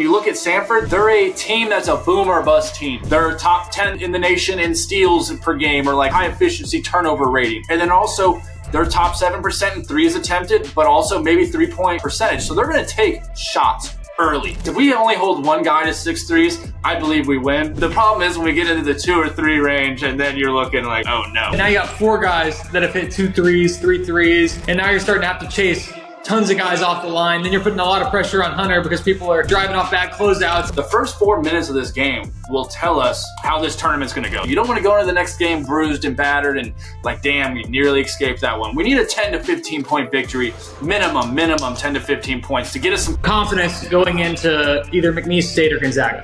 You look at Samford, they're a team that's a boom or bust team. They're top 10 in the nation in steals per game or like high efficiency turnover rating. And then also they're top 7% in threes attempted, but also maybe three point percentage. So they're going to take shots early. If we only hold one guy to six threes, I believe we win. The problem is when we get into the two or three range and then you're looking like, oh no. And now you got four guys that have hit two threes, three threes, and now you're starting to have to chase tons of guys off the line. Then you're putting a lot of pressure on Hunter because people are driving off bad closeouts. The first four minutes of this game will tell us how this tournament's gonna go. You don't wanna go into the next game bruised and battered and like, damn, we nearly escaped that one. We need a 10 to 15 point victory, minimum, minimum 10 to 15 points to get us some confidence going into either McNeese State or Gonzaga.